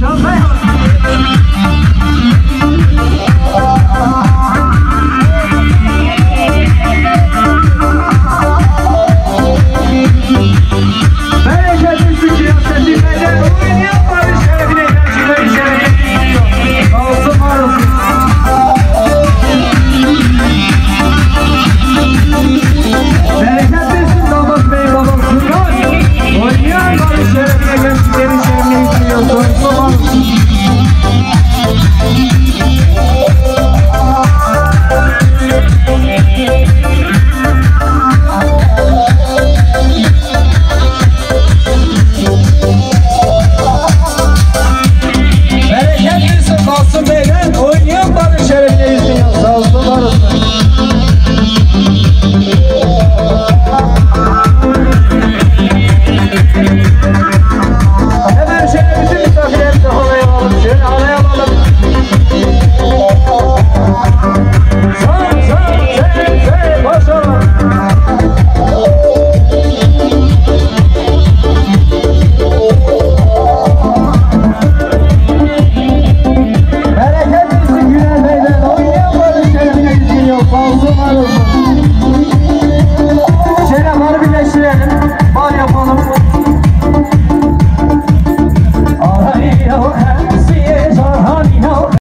准备好了。Baros'ta, Baros'ta. 哈